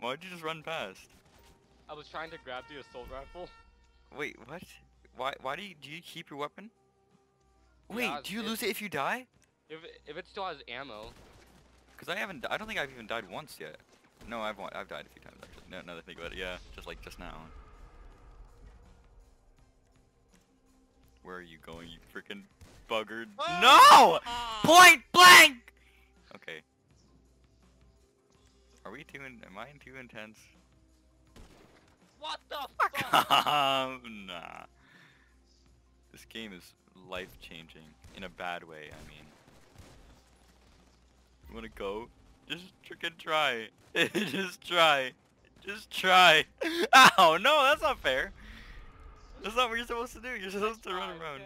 Why'd you just run past? I was trying to grab the assault rifle. Wait, what? Why? Why do you do you keep your weapon? Wait, Yeah, do you it- lose it if you die? If it, if it still has ammo. Cause I haven't. I don't think I've even died once yet. No, I've I've died a few times actually. No, now that I think about it, yeah, just like just now. Where are you going, you freaking buggered? No! Ah. Point blank! Okay. Are we too in- am I too intense? What the fuck? Um, nah. This game is life-changing. In a bad way, I mean. You wanna go? Just freaking try. Just try. Just try. Ow, no, that's not fair. That's not what you're supposed to do. You're supposed to run around.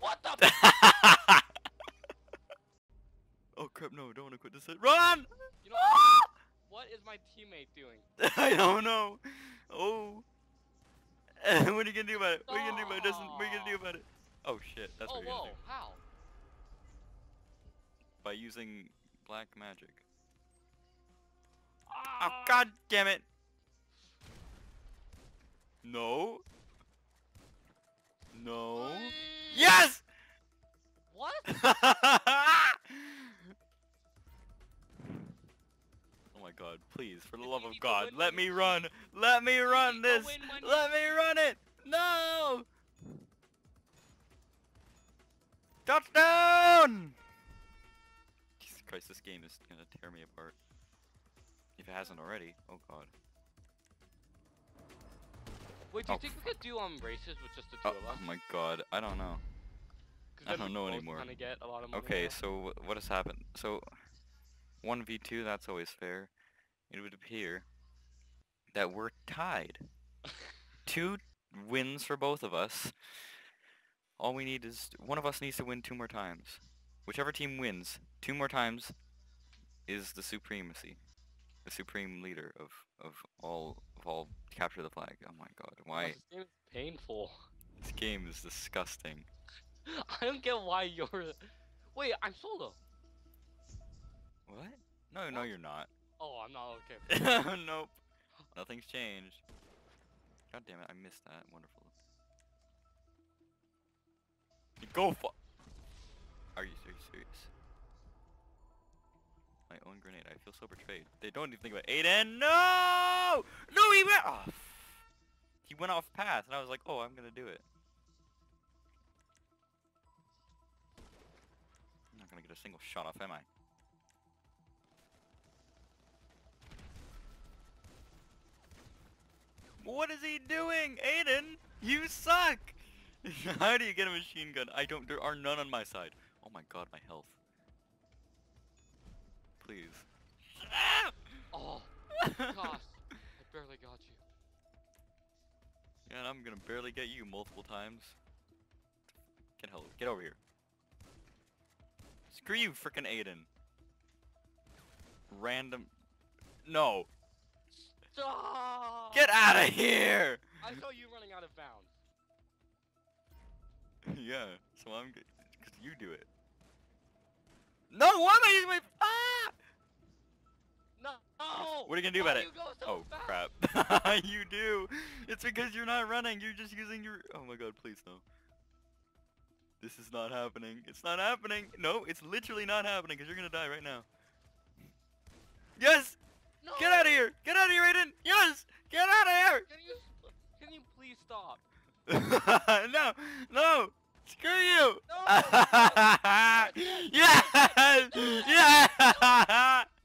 What the crap, no, don't wanna quit this. hit. Run! You know what? is my teammate doing? I don't know. Oh. what are you gonna do about it? What are you gonna do about it, Justin? What are you gonna do about it? Oh shit, that's oh what you're whoa, gonna do. how? By using black magic. Oh Ah! god damn it! No. No. Yes! What? God, please, for the If love of God, let me run! Let me run this! Let me run it! No! Touchdown! Jesus Christ, this game is gonna tear me apart. If it hasn't already. Oh god. Wait, do you Oh, think we could do um races with just the two Oh, of us? oh my god, I don't know. I don't know anymore. Get a lot of money Okay, now. so what has happened? So, 1v2, that's always fair. It would appear that we're tied. Two wins for both of us. All we need is, one of us needs to win two more times. Whichever team wins two more times is the supremacy. The supreme leader of, of all, of all capture the flag. Oh my god, why? This game is painful. This game is disgusting. I don't get why you're. Wait, I'm solo. What? No, no you're not. Oh, I'm not okay. nope. Nothing's changed. God damn it, I missed that. Wonderful. Go for. Are you, are you serious? My own grenade. I feel so betrayed. They don't even think about Aiden. No! No, he went off. He went off path, and I was like, oh, I'm gonna do it. I'm not gonna get a single shot off, am I? What is he doing? Aiden, you suck! How do you get a machine gun? I don't, there are none on my side. Oh my god, my health. Please. Oh, gosh. I barely got you. Yeah, and I'm gonna barely get you multiple times. Get hell, get over here. Screw you, frickin' Aiden. Random. No. Stop! Get out of here! I saw you running out of bounds. yeah, so I'm good. Cause you do it. No, why am I using my? Ah! No! no! What are you gonna do Why about it? you go so Oh fast? crap! you do. It's because you're not running. You're just using your. Oh my god! Please no. This is not happening. It's not happening. No, it's literally not happening because you're gonna die right now. Yes! No! Get out of here! Get out of here, Aiden! Yes! Get out of here! Can you, can you please stop? no! No! Screw you! No! yes! Yes!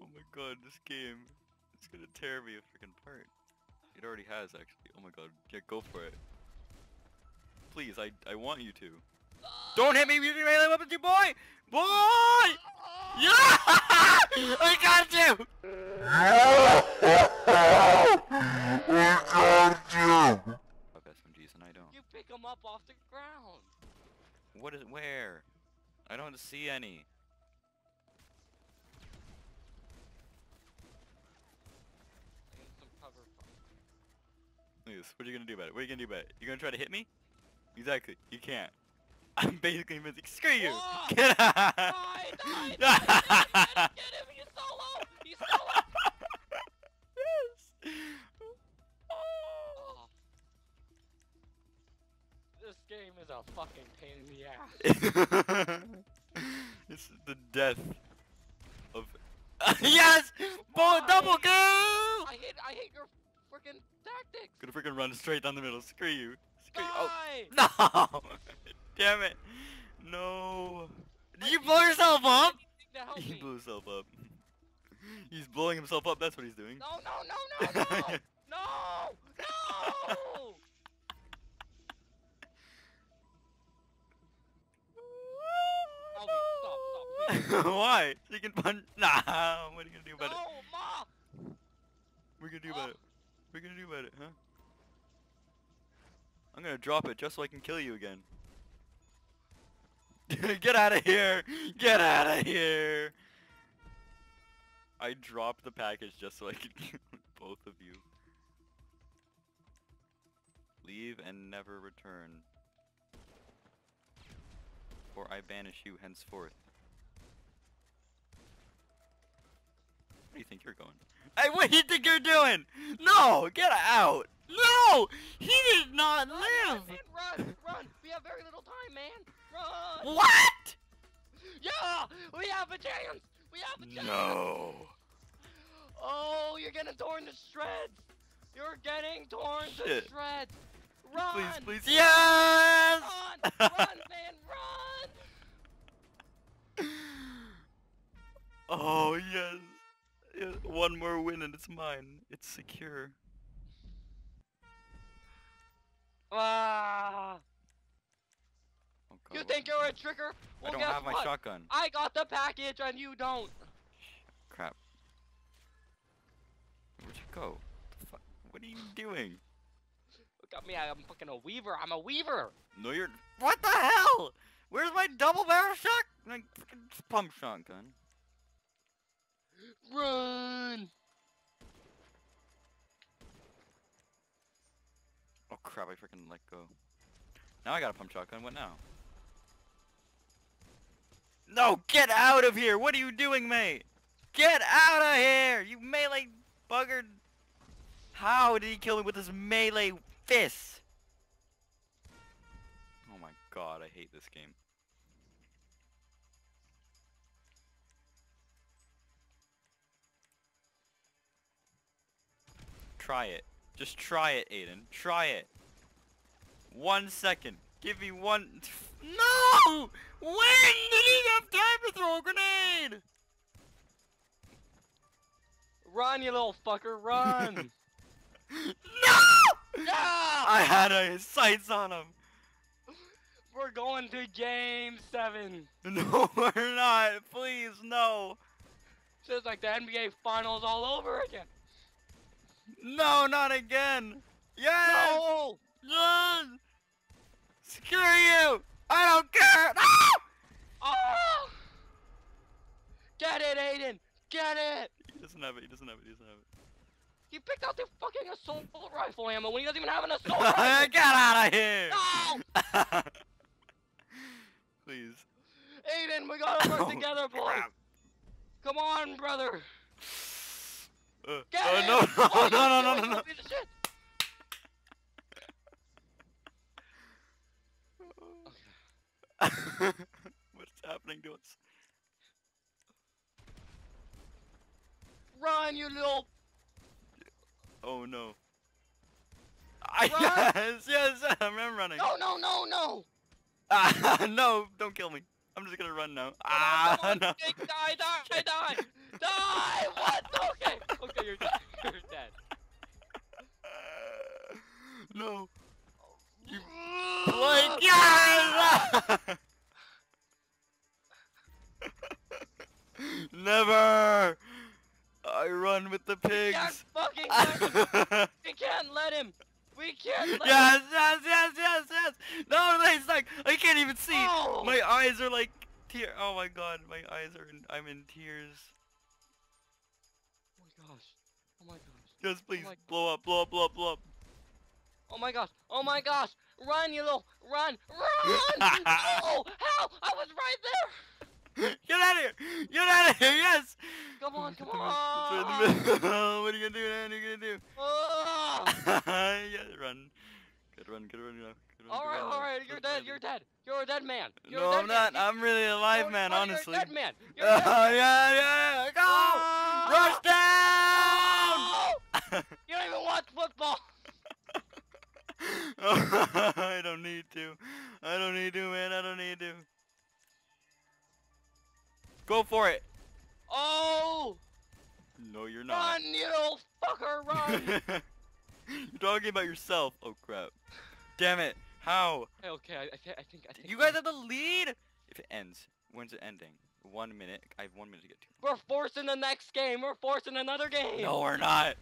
Oh, my god, this game. It's gonna tear me a freaking part. It already has, actually. Oh my god. Yeah, go for it. Please, I, I want you to. Don't hit me with your melee weapons, you boy! Boy! Yeah! I got you! Of SMGs and I don't. You pick them up off the ground. What is where? I don't see any. I need some cover from. Look at this. What are you gonna do about it? What are you gonna do about it? You gonna try to hit me? Exactly. You can't. I'm basically missing. Screw you! Oh! Get out! Die, die, die, get him, him, get him, he's solo! He's solo! yes! Oh. This game is a fucking pain in the ass. this is the death of. yes! Bo- double kill! I hate, I hate your freaking tactics! Gonna freaking run straight down the middle. Screw you. Screw you. Oh. No! Damn it. No. Did you blow yourself up? Anything to help He blew himself up. He's blowing himself up, that's what he's doing. No, no, no, no, no! no! No! Alvy, stop, stop. Why? You can punch. Nah, what are you gonna do about no, it? Ma! What are gonna do about Oh. it? What are gonna do about it, huh? I'm gonna drop it just so I can kill you again. Get out of here! Get out of here! I dropped the package just so I could kill both of you. Leave and never return. Or I banish you henceforth. Where do you think you're going? Hey, what do you think you're doing? No! Get out! No! He did not Run, live! Man, run, run! We have very little time, man! Run! What? Yeah! We have a chance! We have a chance! No. Oh, you're getting torn to shreds! You're getting torn to shreds! Run! Please, please. Yes! Run! Run, man, run! oh, yes. Yeah, One more win and it's mine. It's secure. Ah! You think you're a trigger? I don't have my what? shotgun. I got the package and you don't. Crap. Where'd you go? The? What are you doing? Look at me, I'm fucking a weaver. I'm a weaver. No, you're. What the hell? Where's my double barrel shot? Like freaking pump shotgun. Run! Oh crap! I freaking let go. Now I got a pump shotgun. What now? No! Get out of here! What are you doing, mate? Get out of here! You melee bugger! How did he kill me with his melee fist? Oh my god! I hate this game. Try it. Just try it, Aiden. Try it. One second. Give me one. No! When did he have time to throw a grenade? Run, you little fucker, run! No! yeah! I had uh, sights on him. We're going to game seven. No, we're not. Please, no. Just like the NBA Finals all over again. No, not again. Yes! No! Yes! Screw you! I don't care! No! Oh! Get it, Aiden! Get it! He doesn't have it. He doesn't have it. He doesn't have it. He picked out the fucking assault rifle ammo when he doesn't even have an assault rifle! Get out of here! No! Please. Aiden, we gotta work Oh, together, boy! crap. Come on, brother! Uh, Get oh, it! no, no, Oh, no, no, you no, silly no, no. piece of shit! What's happening to us? Run, you little... Oh no. I, yes, yes, I'm running. No, no, no, no! Ah, no, don't kill me. I'm just gonna run now. Ah, no. on, die, die, die! Die! What? Okay, okay, you're dead. You're dead. no. You like yes! Never. I run with the We can't pigs. fucking let him! We can't let him! We can't let him! yes, yes, yes, yes, yes. No, it's like I can't even see. No! My eyes are like tear. Oh my god, my eyes are. In, I'm in tears. Oh my gosh. Oh my gosh. Just please oh my- blow up, blow up, blow up, blow up. Oh my gosh. Oh my gosh. Run, you little run, run! oh, how? I was right there. Get out of here! Get out of here! Yes! Come on, come on. in the middle. what are you gonna do, man? What are you gonna do? Ah! yeah, run. Good run, good run, yeah. Good run, all good right, run, all yeah. right. You're dead. You're dead. You're a dead man. You're No, dead I'm not. Man. I'm really a live You're- man, oh, honestly. You're a dead man. You're a Oh, dead man. yeah, yeah. Go! Ah! Rush Oh! You don't even watch football. I don't need to. I don't need to, man. I don't need to. Go for it. Oh! No, you're not. Run, you little fucker, run! you're talking about yourself. Oh crap. Damn it. How? okay, I, I, thi- I think I think You guys have the lead. If it ends, when's it ending? One minute. I have one minute to get to. We're forcing the next game. We're forcing another game. No, we're not.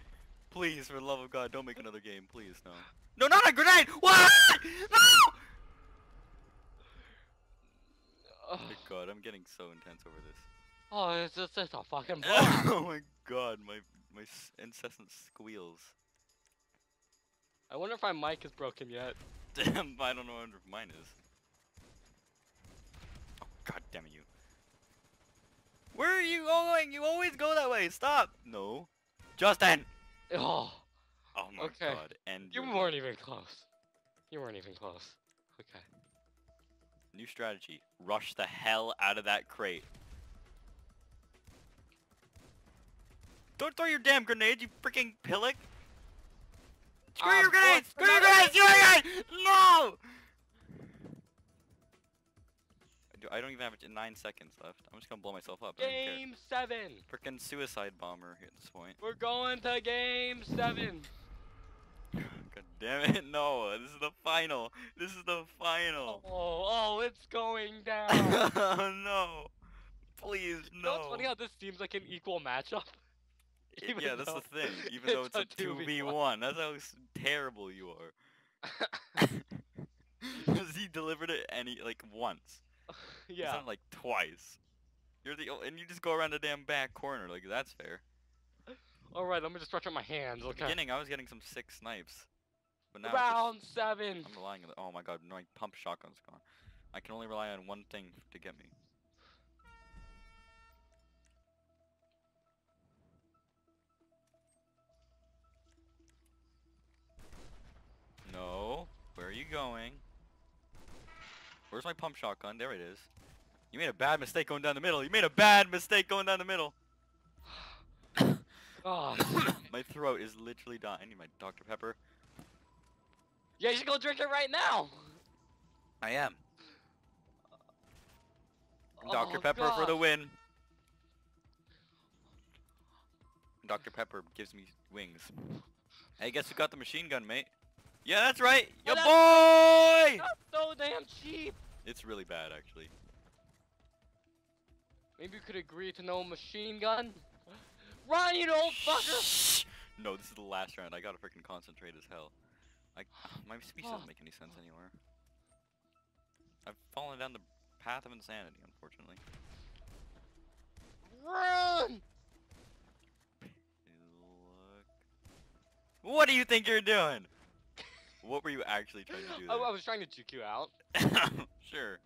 Please, for the love of God, don't make another game. Please, no. No, not a grenade! What? No! Ugh. My God, I'm getting so intense over this. Oh, it's just it's a fucking oh my God, my my incessant squeals. I wonder if my mic is broken yet. Damn, I don't know if mine is. Oh God damn it, you! Where are you going? You always go that way. Stop! No, Justin. Oh, Oh my Okay. God! And you weren't even close. You weren't even close. Okay. New strategy. Rush the hell out of that crate. Don't throw your damn grenade, you freaking pillock! Screw your grenades! Screw your grenades! Screw your grenades! No! Do- I don't even have nine seconds left. I'm just gonna blow myself up. I don't even Game seven. Frickin' suicide bomber at this point. We're going to game seven. God damn it, no. This is the final. This is the final. Oh, oh, it's going down. oh no. Please, You know, no. it's funny how this seems like an equal matchup. Even yeah, that's the thing. Even though it's, it's a a 2v1. That's how terrible you are. Because he delivered it any, like, once. Yeah. not like twice. You're the, and you just go around the damn back corner. Like, that's fair. All right, let me just stretch out my hands. Okay. beginning, I was getting some sick snipes. But now, it's just- Round seven. I'm relying on the, oh my god, my pump shotgun's gone. I can only rely on one thing to get me. No. Where are you going? Where's my pump shotgun? There it is. You made a bad mistake going down the middle. You made a bad mistake going down the middle. Oh, my throat is literally dying. I need my Dr. Pepper. yeah, you should go drink it right now. I am. Dr. Oh, Pepper for the win. Dr. Pepper gives me wings. Hey, guess who got the machine gun, mate? Yeah, that's right. Oh, Ya boy! That's so damn cheap. It's really bad, actually. Maybe we could agree to no machine gun. Run, you old fucker! No, this is the last round. I gotta freaking concentrate as hell. I, my speech doesn't make any sense anymore. I've fallen down the path of insanity, unfortunately. Run! What do you think you're doing? What were you actually trying to do I, there? I was trying to juke you out. sure.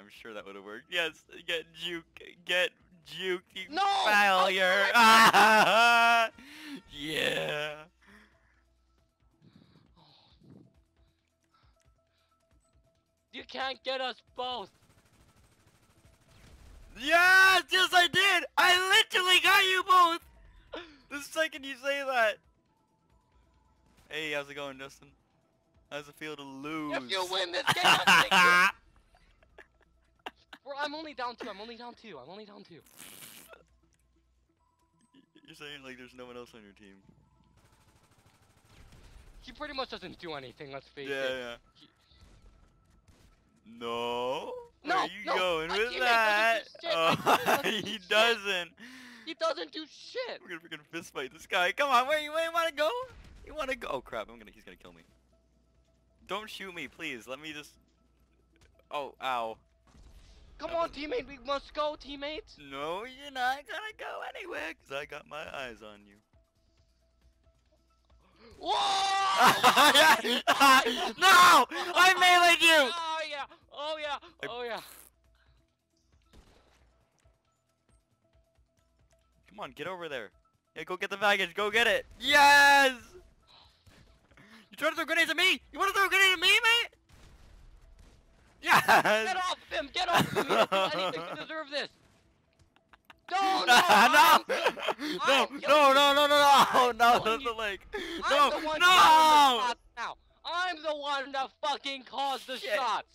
I'm sure that would have worked. Yes, get juke, get juke, you No! failure. Oh, yeah. You can't get us both. Yes, yes I did. I literally got you both. The second you say that. Hey, how's it going, Justin? How's it feel to lose? If you win this game, I'll take you. Bro, I'm only down two. I'm only down two. I'm only down two. You're saying like there's no one else on your team. He pretty much doesn't do anything. Let's face Yeah, it. yeah. No. No, Where you no, going with that? do Oh, teammate doesn't do oh, he doesn't. He doesn't do shit. We're gonna freaking fist fight this guy. Come on, where you where you wanna go? You wanna go? Oh crap! I'm gonna. He's gonna kill me. Don't shoot me, please. Let me just. Oh, ow. Come on, teammate. We must go, teammate! No, you're not gonna go anywhere, cause I got my eyes on you. Whoa! no! I meleeed you! Oh yeah! Oh yeah! Oh yeah! Come on, get over there. Yeah, go get the baggage. Go get it. Yes! You trying to throw grenades at me? You want to throw grenades at me! Get off him! Get off him! He didn't do anything to deserve this! No! No! no! No! No! No! No! No! No! No! killing Not you. the leg. I'm No! the one No! calling the shots now. I'm the one that fucking caused the Shit. shots.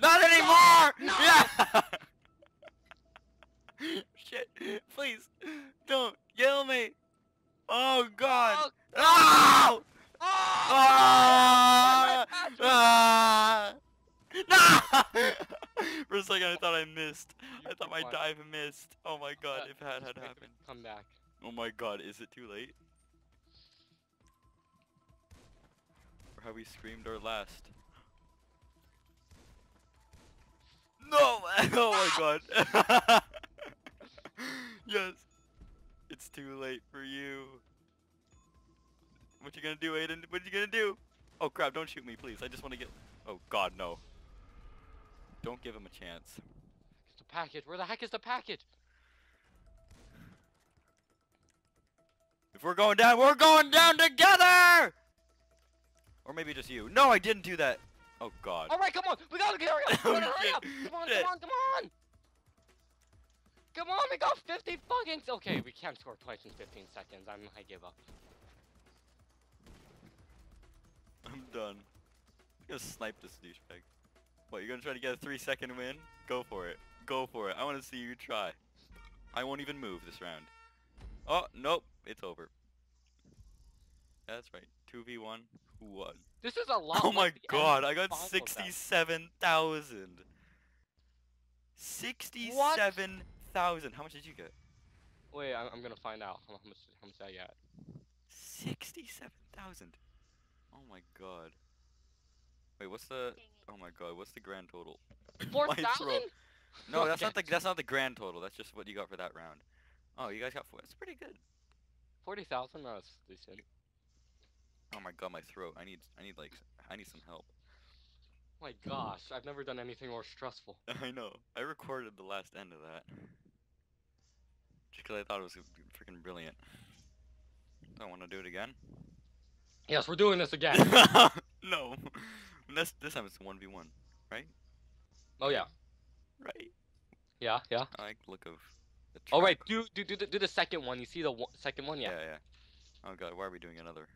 Not anymore! No! Yeah! Shit. Please. Don't kill me. Oh god. Oh, No! oh, Ah! Patrick. Ah! No! For a second I thought I missed. I thought my dive missed. Oh my god, if that had happened. Come back. Oh my god, is it too late? Or have we screamed our last? No! Oh my god. yes. It's too late for you. What you gonna do, Aiden? What you gonna do? Oh crap, don't shoot me, please. I just wanna get... Oh god, no. Don't give him a chance. It's the package. Where the heck is the package? If we're going down, we're going down together! Or maybe just you. No, I didn't do that. Oh god. All right, come on. We gotta get oh, hurry up. We gotta hurry up. Come on, come on, come on. Come on, we got 50 fucking. Okay, we can't score twice in 15 seconds. I'm. I give up. I'm done. I'm gonna snipe this douchebag. What, you're gonna try to get a three second win? Go for it. Go for it. I wanna see you try. I won't even move this round. Oh, nope. It's over. That's right. 2v1. Who won? This is a lot. Oh like my god, I got of Final Fantasy. 67,000. 67,000. How much did you get? Wait, I'm, I'm gonna find out how much. How much I got. 67,000. Oh my god. Wait, what's the Oh my god, what's the grand total? Four My No, that's not the that's not the grand total. That's just what you got for that round. Oh, you guys got four. That's pretty good. Forty thousand? No, that's decent. Oh my god, my throat. I need I need like I need some help. My gosh, I've never done anything more stressful. I know. I recorded the last end of that. Just 'cause I thought it was freaking brilliant. I want to do it again. Yes, we're doing this again. no. This this time it's one v one, oh yeah, right? yeah, yeah. I like look of. The Oh trap. right, do do do the, do the second one. You see the one, second one? Yeah, Yeah. yeah. Oh god, why are we doing another?